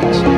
Productions.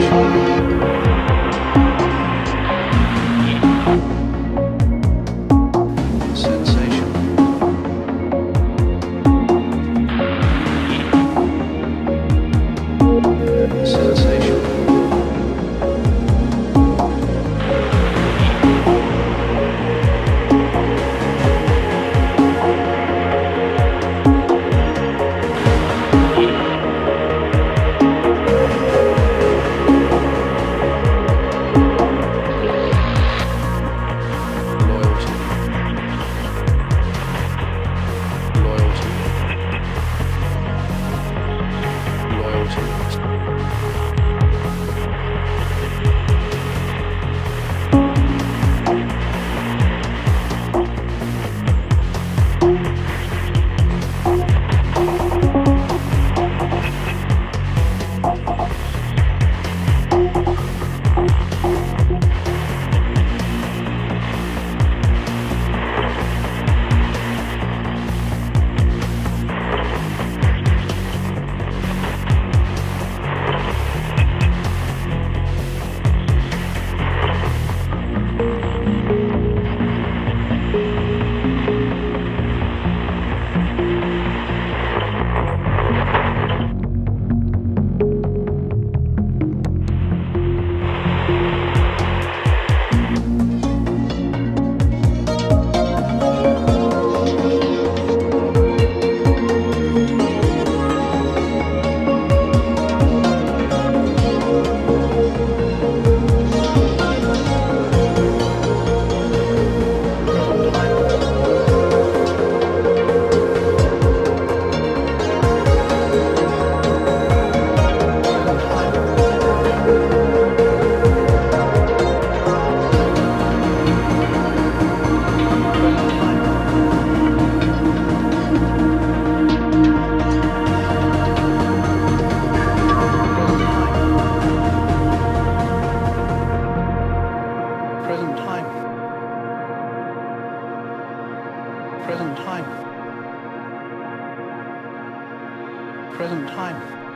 Time. Present time. Present time.